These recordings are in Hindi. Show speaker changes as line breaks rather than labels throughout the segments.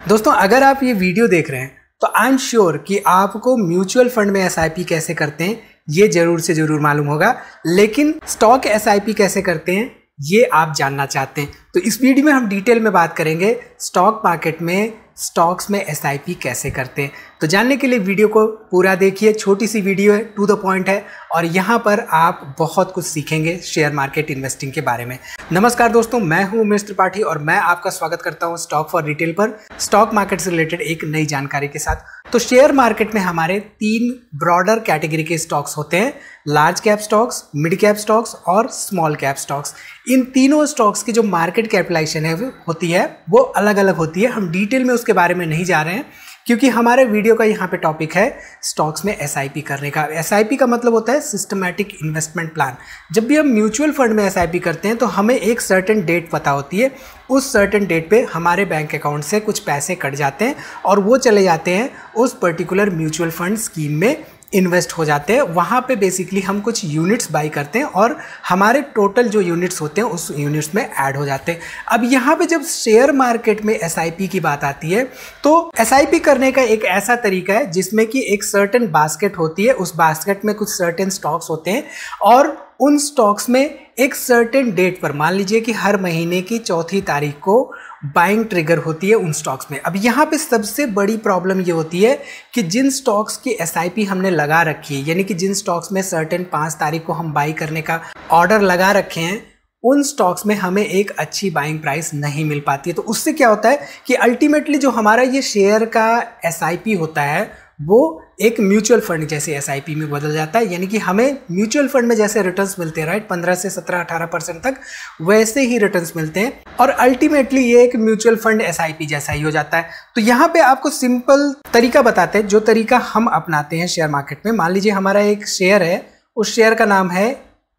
दोस्तों, अगर आप ये वीडियो देख रहे हैं तो आई एम श्योर कि आपको म्यूचुअल फंड में एसआईपी कैसे करते हैं, ये ज़रूर से ज़रूर मालूम होगा। लेकिन स्टॉक एसआईपी कैसे करते हैं, ये आप जानना चाहते हैं। तो इस वीडियो में हम डिटेल में बात करेंगे स्टॉक मार्केट में स्टॉक्स में एसआईपी कैसे करते हैं। तो जानने के लिए वीडियो को पूरा देखिए, छोटी सी वीडियो है, टू द पॉइंट है, और यहाँ पर आप बहुत कुछ सीखेंगे शेयर मार्केट इन्वेस्टिंग के बारे में। नमस्कार दोस्तों, मैं हूँ उमेश त्रिपाठी और मैं आपका स्वागत करता हूँ स्टॉक फॉर रिटेल पर, स्टॉक मार्केट से रिलेटेड एक नई जानकारी के साथ। तो शेयर मार्केट में हमारे तीन ब्रॉडर कैटेगरी के स्टॉक्स होते हैं, large cap stocks, mid cap stocks और स्मॉल कैप स्टॉक्स। इन तीनों स्टॉक्स की जो मार्केट कैपिटलाइजेशन है होती है, वो अलग अलग होती है, हम डिटेल में उसके बारे में नहीं जा रहे हैं। क्योंकि हमारे वीडियो का यहाँ पे टॉपिक है स्टॉक्स में एसआईपी करने का। एसआईपी का मतलब होता है सिस्टमैटिक इन्वेस्टमेंट प्लान जब भी हम म्यूचुअल फंड में एसआईपी करते हैं तो हमें एक सर्टन डेट पता होती है। उस सर्टन डेट पे हमारे बैंक अकाउंट से कुछ पैसे कट जाते हैं और वो चले जाते हैं उस पर्टिकुलर म्यूचुअल फंड स्कीम में। इन्वेस्ट हो जाते हैं। वहाँ पे बेसिकली हम कुछ यूनिट्स बाई करते हैं और हमारे टोटल जो यूनिट्स होते हैं, उस यूनिट्स में ऐड हो जाते हैं। अब यहाँ पे जब शेयर मार्केट में एसआईपी की बात आती है तो एसआईपी करने का एक ऐसा तरीका है जिसमें कि एक सर्टन बास्केट होती है। उस बास्केट में कुछ सर्टन स्टॉक्स होते हैं और उन स्टॉक्स में एक सर्टेन डेट पर, मान लीजिए कि हर महीने की चौथी तारीख को बाइंग ट्रिगर होती है उन स्टॉक्स में। अब यहाँ पे सबसे बड़ी प्रॉब्लम ये होती है कि जिन स्टॉक्स की एसआईपी हमने लगा रखी है, यानी कि जिन स्टॉक्स में सर्टेन पाँच तारीख को हम बाई करने का ऑर्डर लगा रखे हैं, उन स्टॉक्स में हमें एक अच्छी बाइंग प्राइस नहीं मिल पाती है। तो उससे क्या होता है कि अल्टीमेटली जो हमारा ये शेयर का एसआईपी होता है, वो एक म्यूचुअल फंड जैसे एसआईपी में बदल जाता है, यानी कि हमें म्यूचुअल फंड में जैसे रिटर्न्स मिलते हैं राइट पंद्रह से सत्रह, अठारह परसेंट तक, वैसे ही रिटर्न्स मिलते हैं। और अल्टीमेटली ये एक म्यूचुअल फंड एसआईपी जैसा ही हो जाता है। तो यहाँ पे आपको सिंपल तरीका बताते हैं, जो तरीका हम अपनाते हैं शेयर मार्केट में। मान लीजिए हमारा एक शेयर है, उस शेयर का नाम है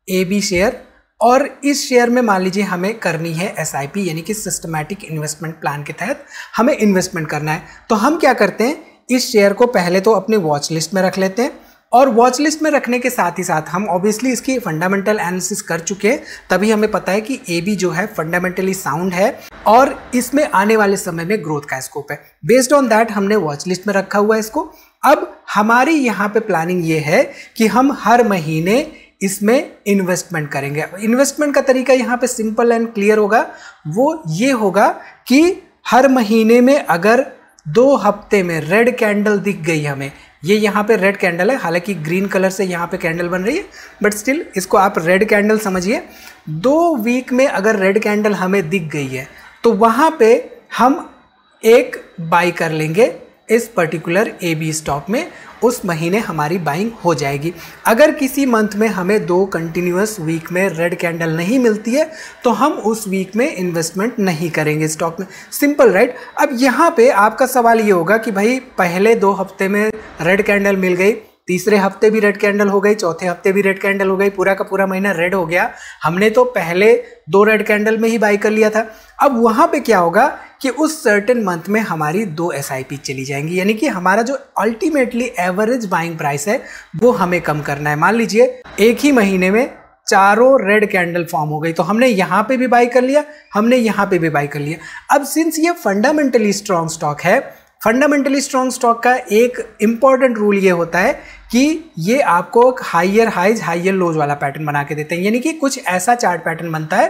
ए बी शेयर और इस शेयर में मान लीजिए हमें करनी है एसआईपी यानी कि सिस्टमैटिक इन्वेस्टमेंट प्लान के तहत हमें इन्वेस्टमेंट करना है। तो हम क्या करते हैं इस शेयर को पहले तो अपने वॉच लिस्ट में रख लेते हैं और वॉच लिस्ट में रखने के साथ ही साथ हम ऑब्वियसली इसकी फंडामेंटल एनालिसिस कर चुके हैं। तभी हमें पता है कि ए बी जो है फंडामेंटली साउंड है और इसमें आने वाले समय में ग्रोथ का स्कोप है। बेस्ड ऑन दैट हमने वॉच लिस्ट में रखा हुआ है इसको। अब हमारी यहाँ पे प्लानिंग ये है कि हम हर महीने इसमें इन्वेस्टमेंट करेंगे। इन्वेस्टमेंट का तरीका यहाँ पे सिंपल एंड क्लियर होगा। वो ये होगा कि हर महीने में अगर दो हफ़्ते में रेड कैंडल दिख गई हमें। ये यहाँ पे रेड कैंडल है, हालाँकि ग्रीन कलर से यहाँ पे कैंडल बन रही है बट स्टिल इसको आप रेड कैंडल समझिए। दो वीक में अगर रेड कैंडल हमें दिख गई है तो वहाँ पे हम एक बाई कर लेंगे। इस पर्टिकुलर ए बी स्टॉक में उस महीने हमारी बाइंग हो जाएगी। अगर किसी मंथ में हमें दो कंटिन्यूस वीक में रेड कैंडल नहीं मिलती है तो हम उस वीक में इन्वेस्टमेंट नहीं करेंगे स्टॉक में। सिंपल राइट अब यहाँ पे आपका सवाल ये होगा कि भाई, पहले दो हफ़्ते में रेड कैंडल मिल गई, तीसरे हफ़्ते भी रेड कैंडल हो गई, चौथे हफ़्ते भी रेड कैंडल हो गई, पूरा का पूरा महीना रेड हो गया। हमने तो पहले दो रेड कैंडल में ही बाई कर लिया था। अब वहाँ पे क्या होगा कि उस सर्टेन मंथ में हमारी दो एसआईपी चली जाएँगी। यानी कि हमारा जो अल्टीमेटली एवरेज बाइंग प्राइस है, वो हमें कम करना है। मान लीजिए, एक ही महीने में चारों रेड कैंडल फॉर्म हो गई तो हमने यहाँ पे भी बाई कर लिया, हमने यहाँ पे भी बाई कर लिया। अब सिंस ये फंडामेंटली स्ट्रॉन्ग स्टॉक है फंडामेंटली स्ट्रॉन्ग स्टॉक का एक इंपॉर्टेंट रूल ये होता है कि ये आपको हाइयर हाइज हाइयर लोज वाला पैटर्न बना के देते हैं। यानी कि कुछ ऐसा चार्ट पैटर्न बनता है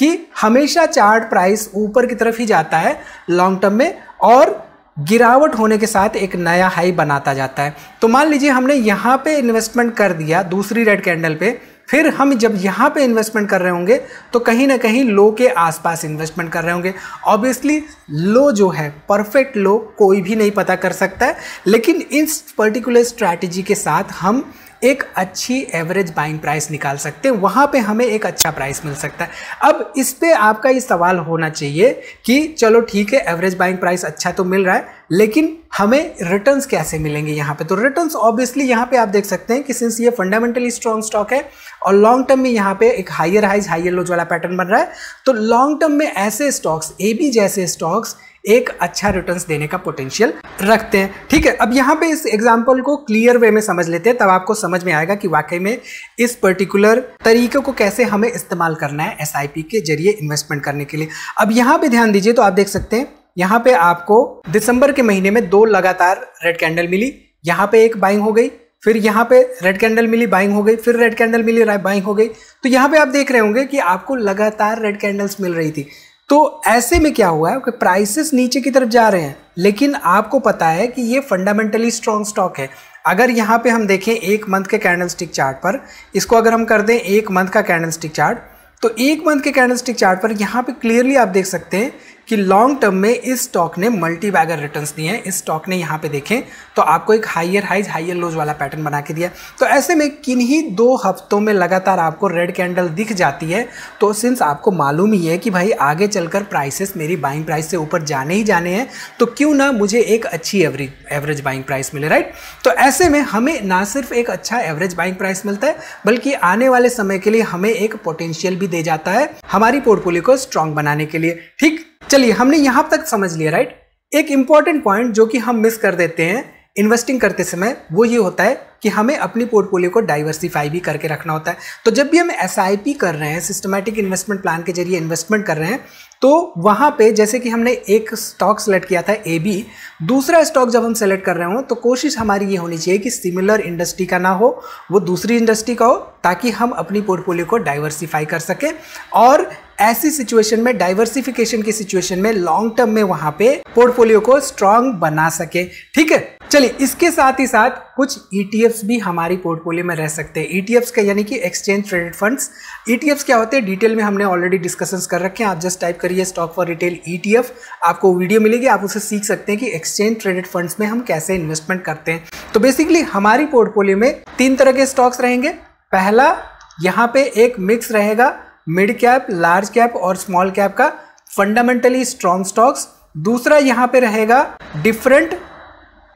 कि हमेशा चार्ट प्राइस ऊपर की तरफ़ ही जाता है लॉन्ग टर्म में, और गिरावट होने के साथ एक नया हाई बनाता जाता है। तो मान लीजिए हमने यहाँ पे इन्वेस्टमेंट कर दिया, दूसरी रेड कैंडल पे, फिर हम जब यहाँ पे इन्वेस्टमेंट कर रहे होंगे तो कहीं ना कहीं लो के आसपास इन्वेस्टमेंट कर रहे होंगे। ऑब्वियसली लो जो है परफेक्ट लो कोई भी नहीं पता कर सकता है, लेकिन इस पर्टिकुलर स्ट्रैटेजी के साथ हम एक अच्छी एवरेज बाइंग प्राइस निकाल सकते हैं। वहाँ पे हमें एक अच्छा प्राइस मिल सकता है। अब इस पे आपका ये सवाल होना चाहिए कि चलो ठीक है एवरेज बाइंग प्राइस अच्छा तो मिल रहा है, लेकिन हमें रिटर्न्स कैसे मिलेंगे यहाँ पे? तो रिटर्न्स ऑब्वियसली यहाँ पे आप देख सकते हैं कि सिंस ये फंडामेंटली स्ट्रॉन्ग स्टॉक है और लॉन्ग टर्म में यहाँ पे एक हाइयर हाइज हाइयर लोज वाला पैटर्न बन रहा है तो लॉन्ग टर्म में ऐसे स्टॉक्स ए बी जैसे स्टॉक्स एक अच्छा रिटर्न्स देने का पोटेंशियल रखते हैं। ठीक है, अब यहाँ पे इस एग्ज़ाम्पल को क्लियर वे में समझ लेते हैं, तब आपको समझ में आएगा कि वाकई में इस पर्टिकुलर तरीके को कैसे हमें इस्तेमाल करना है एस के ज़रिए इन्वेस्टमेंट करने के लिए। अब यहाँ पे ध्यान दीजिए तो आप देख सकते हैं, यहाँ पे आपको दिसंबर के महीने में दो लगातार रेड कैंडल मिली, यहाँ पे एक बाइंग हो गई, फिर यहाँ पे रेड कैंडल मिली बाइंग हो गई, फिर रेड कैंडल मिली बाइंग हो गई। तो यहाँ पे आप देख रहे होंगे कि आपको लगातार रेड कैंडल्स मिल रही थी। तो ऐसे में क्या हुआ है कि प्राइसेस नीचे की तरफ़ जा रहे हैं, लेकिन आपको पता है कि ये फंडामेंटली स्ट्रॉन्ग स्टॉक है। अगर यहाँ पे हम देखें एक मंथ के कैंडल स्टिक चार्ट पर, इसको अगर हम कर दें एक मंथ का कैंडल स्टिक चार्ट तो एक मंथ के कैंडल स्टिक चार्ट पर यहाँ पे क्लियरली आप देख सकते हैं कि लॉन्ग टर्म में इस स्टॉक ने मल्टी बैगर रिटर्न दिए हैं। इस स्टॉक ने यहाँ पे देखें तो आपको एक हाइयर हाइज हाइयर लोज वाला पैटर्न बना के दिया तो ऐसे में किन्हीं दो हफ्तों में लगातार आपको रेड कैंडल दिख जाती है तो सिंस आपको मालूम ही है कि भाई आगे चलकर प्राइसेस मेरी बाइंग प्राइस से ऊपर जाने ही जाने हैं तो क्यों ना मुझे एक अच्छी एवरेज एवरेज बाइंग प्राइस मिले राइट तो ऐसे में हमें ना सिर्फ़ एक अच्छा एवरेज बाइंग प्राइस मिलता है, बल्कि आने वाले समय के लिए हमें एक पोटेंशियल भी दे जाता है हमारी पोर्टफोलियो को स्ट्रांग बनाने के लिए। ठीक? चलिए, हमने यहाँ तक समझ लिया राइट एक इंपॉर्टेंट पॉइंट जो कि हम मिस कर देते हैं इन्वेस्टिंग करते समय, वो ये होता है कि हमें अपनी पोर्टफोलियो को डाइवर्सिफाई भी करके रखना होता है। तो जब भी हम एसआईपी कर रहे हैं सिस्टमैटिक इन्वेस्टमेंट प्लान के ज़रिए इन्वेस्टमेंट कर रहे हैं तो वहाँ पे जैसे कि हमने एक स्टॉक सेलेक्ट किया था ए बी दूसरा स्टॉक जब हम सेलेक्ट कर रहे हो तो कोशिश हमारी ये होनी चाहिए कि सिमिलर इंडस्ट्री का ना हो, वो दूसरी इंडस्ट्री का हो, ताकि हम अपनी पोर्टफोलियो को डाइवर्सिफाई कर सकें और ऐसी सिचुएशन में डाइवर्सिफिकेशन की सिचुएशन में लॉन्ग टर्म में वहाँ पे पोर्टफोलियो को स्ट्रांग बना सके। ठीक है? चलिए, इसके साथ ही साथ कुछ ईटीएफ्स e भी हमारी पोर्टफोलियो में रह सकते हैं। ईटीएफ्स e का यानी कि एक्सचेंज ट्रेडेड फंड्स ईटीएफ्स क्या होते हैं? डिटेल में हमने ऑलरेडी डिस्कशंस कर रखे हैं। आप जस्ट टाइप करिए स्टॉक फॉर रिटेल ईटीएफ आपको वीडियो मिलेगी, आप उसे सीख सकते हैं कि एक्सचेंज ट्रेडेड फंड्स में हम कैसे इन्वेस्टमेंट करते हैं। तो बेसिकली हमारी पोर्टफोलियो में तीन तरह के स्टॉक्स रहेंगे। पहला, यहाँ पे एक मिक्स रहेगा। मिड कैप, लार्ज कैप और स्मॉल कैप का फंडामेंटली स्ट्रॉन्ग स्टॉक्स। दूसरा यहाँ पे रहेगा डिफरेंट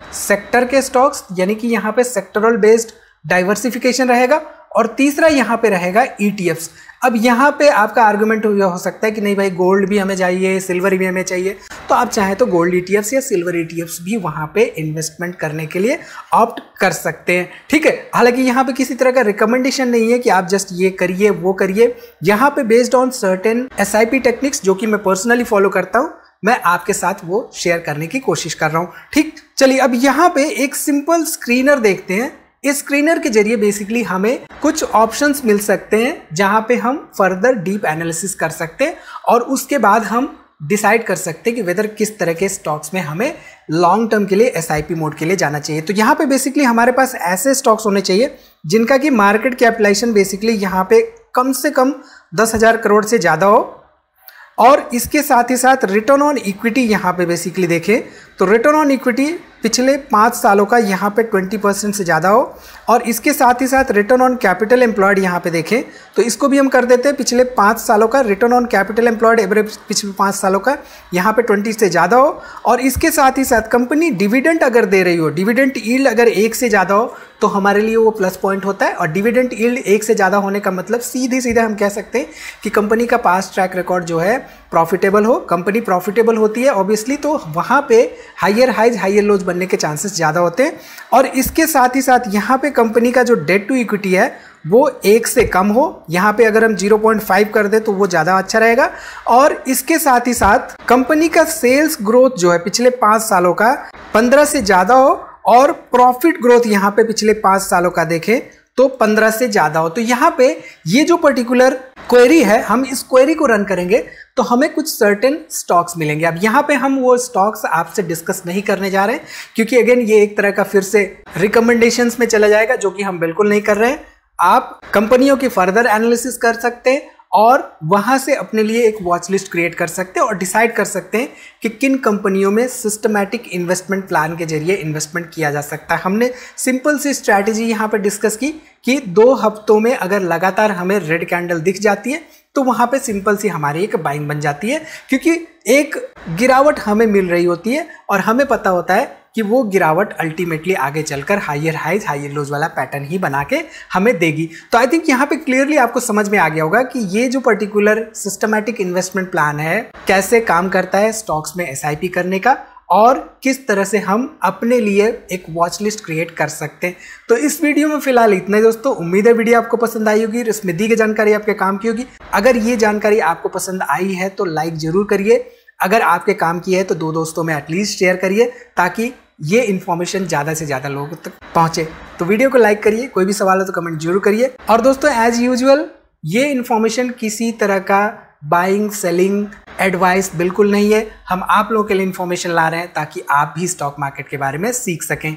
सेक्टर के स्टॉक्स, यानी कि यहाँ पे सेक्टरल बेस्ड डाइवर्सिफिकेशन रहेगा। और तीसरा यहाँ पे रहेगा ईटीएफ्स e अब यहाँ पे आपका आर्गुमेंट हो सकता है कि नहीं भाई गोल्ड भी हमें चाहिए सिल्वर भी हमें चाहिए। तो आप चाहें तो गोल्ड ई या सिल्वर ई भी वहाँ पे इन्वेस्टमेंट करने के लिए ऑप्ट कर सकते हैं। ठीक है? हालाँकि यहाँ पे किसी तरह का रिकमेंडेशन नहीं है कि आप जस्ट ये करिए, वो करिए। यहाँ पे based on certain SIP techniques जो कि मैं पर्सनली फॉलो करता हूँ, मैं आपके साथ वो शेयर करने की कोशिश कर रहा हूँ। ठीक? चलिए, अब यहाँ पे एक सिंपल स्क्रीनर देखते हैं। इस स्क्रीनर के ज़रिए बेसिकली हमें कुछ ऑप्शंस मिल सकते हैं, जहाँ पे हम फर्दर डीप एनालिसिस कर सकते हैं और उसके बाद हम डिसाइड कर सकते हैं कि वेदर किस तरह के स्टॉक्स में हमें लॉन्ग टर्म के लिए एसआईपी मोड के लिए जाना चाहिए। तो यहाँ पे बेसिकली हमारे पास ऐसे स्टॉक्स होने चाहिए, जिनका कि मार्केट कैपिटलाइजेशन बेसिकली यहाँ पे कम से कम दस हज़ार करोड़ से ज़्यादा हो। और इसके साथ ही साथ रिटर्न ऑन इक्विटी यहाँ पे बेसिकली देखें तो रिटर्न ऑन इक्विटी पिछले पाँच सालों का यहाँ पे ट्वेंटी परसेंट से ज़्यादा हो और इसके साथ ही साथ रिटर्न ऑन कैपिटल एम्प्लॉयड यहाँ पे देखें तो इसको भी हम कर देते हैं, पिछले पाँच सालों का return on capital employed average पिछले पाँच सालों का यहाँ पे ट्वेंटी से ज़्यादा हो और इसके साथ ही साथ कंपनी डिविडेंट अगर दे रही हो डिविडेंट ईल्ड अगर एक से ज़्यादा हो तो हमारे लिए वो प्लस पॉइंट होता है और डिविडेंट ईल्ड एक से ज़्यादा होने का मतलब सीधे सीधे हम कह सकते हैं कि कंपनी का पास ट्रैक रिकॉर्ड जो है प्रॉफिटेबल हो। कंपनी प्रॉफिटेबल होती है ऑब्वियसली तो वहाँ पे हाइयर हाइज हाइयर लोज बनने के चांसेस ज़्यादा होते हैं। और इसके साथ ही साथ यहाँ पे कंपनी का जो डेट टू इक्विटी है, वो एक से कम हो। यहाँ पे अगर हम 0.5 कर दें तो वो ज़्यादा अच्छा रहेगा। और इसके साथ ही साथ कंपनी का सेल्स ग्रोथ जो है पिछले पाँच सालों का पंद्रह से ज़्यादा हो। और प्रॉफिट ग्रोथ यहाँ पे पिछले पाँच सालों का देखें तो पंद्रह से ज़्यादा हो। तो यहाँ पे ये जो पर्टिकुलर क्वेरी है, हम इस क्वेरी को रन करेंगे तो हमें कुछ सर्टेन स्टॉक्स मिलेंगे। अब यहाँ पे हम वो स्टॉक्स आपसे डिस्कस नहीं करने जा रहे हैं, क्योंकि अगेन ये एक तरह का फिर से रिकमेंडेशंस में चला जाएगा, जो कि हम बिल्कुल नहीं कर रहे हैं। आप कंपनियों की फर्दर एनालिसिस कर सकते हैं और वहाँ से अपने लिए एक वॉच लिस्ट क्रिएट कर सकते हैं और डिसाइड कर सकते हैं कि किन कंपनियों में सिस्टमैटिक इन्वेस्टमेंट प्लान के ज़रिए इन्वेस्टमेंट किया जा सकता है। हमने सिंपल सी स्ट्रैटेजी यहाँ पर डिस्कस की कि दो हफ्तों में अगर लगातार हमें रेड कैंडल दिख जाती है तो वहाँ पे सिंपल सी हमारी एक बाइंग बन जाती है। क्योंकि एक गिरावट हमें मिल रही होती है और हमें पता होता है कि वो गिरावट अल्टीमेटली आगे चलकर हाइयर हाइज हाइयर लोज वाला पैटर्न ही बना के हमें देगी। तो आई थिंक यहाँ पे क्लियरली आपको समझ में आ गया होगा कि ये जो पर्टिकुलर सिस्टमैटिक इन्वेस्टमेंट प्लान है, कैसे काम करता है स्टॉक्स में एसआईपी करने का और किस तरह से हम अपने लिए एक वॉच लिस्ट क्रिएट कर सकते हैं। तो इस वीडियो में फ़िलहाल इतना ही दोस्तों। उम्मीद है वीडियो आपको पसंद आई होगी इसमें दी गई जानकारी आपके काम की होगी। अगर ये जानकारी आपको पसंद आई है तो लाइक ज़रूर करिए। अगर आपके काम की है तो दो दोस्तों में एटलीस्ट शेयर करिए ताकि ये इन्फॉर्मेशन ज़्यादा से ज़्यादा लोगों तक पहुँचे। तो वीडियो को लाइक करिए, कोई भी सवाल हो तो कमेंट ज़रूर करिए। और दोस्तों एज यूजल ये इन्फॉर्मेशन किसी तरह का बाइंग सेलिंग एडवाइस बिल्कुल नहीं है। हम आप लोगों के लिए इन्फॉर्मेशन ला रहे हैं ताकि आप भी स्टॉक मार्केट के बारे में सीख सकें।